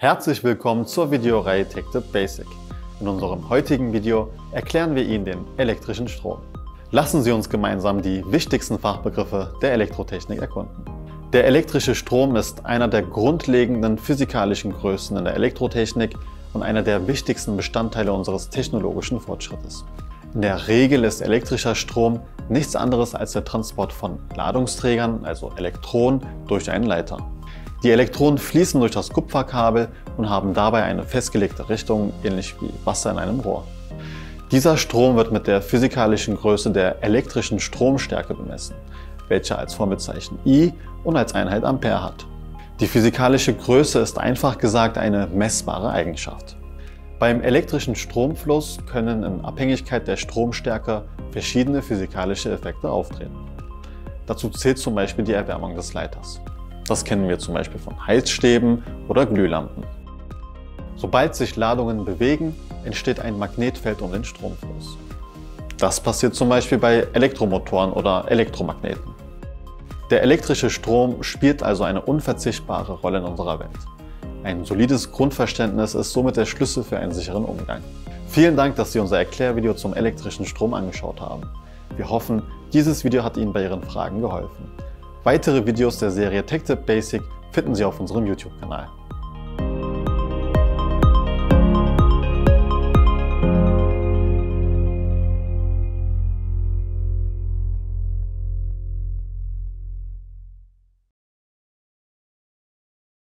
Herzlich willkommen zur Videoreihe TechTip Basic. In unserem heutigen Video erklären wir Ihnen den elektrischen Strom. Lassen Sie uns gemeinsam die wichtigsten Fachbegriffe der Elektrotechnik erkunden. Der elektrische Strom ist einer der grundlegenden physikalischen Größen in der Elektrotechnik und einer der wichtigsten Bestandteile unseres technologischen Fortschrittes. In der Regel ist elektrischer Strom nichts anderes als der Transport von Ladungsträgern, also Elektronen, durch einen Leiter. Die Elektronen fließen durch das Kupferkabel und haben dabei eine festgelegte Richtung, ähnlich wie Wasser in einem Rohr. Dieser Strom wird mit der physikalischen Größe der elektrischen Stromstärke bemessen, welche als Formelzeichen I und als Einheit Ampere hat. Die physikalische Größe ist einfach gesagt eine messbare Eigenschaft. Beim elektrischen Stromfluss können in Abhängigkeit der Stromstärke verschiedene physikalische Effekte auftreten. Dazu zählt zum Beispiel die Erwärmung des Leiters. Das kennen wir zum Beispiel von Heizstäben oder Glühlampen. Sobald sich Ladungen bewegen, entsteht ein Magnetfeld um den Stromfluss. Das passiert zum Beispiel bei Elektromotoren oder Elektromagneten. Der elektrische Strom spielt also eine unverzichtbare Rolle in unserer Welt. Ein solides Grundverständnis ist somit der Schlüssel für einen sicheren Umgang. Vielen Dank, dass Sie unser Erklärvideo zum elektrischen Strom angeschaut haben. Wir hoffen, dieses Video hat Ihnen bei Ihren Fragen geholfen. Weitere Videos der Serie TechTip Basic finden Sie auf unserem YouTube-Kanal.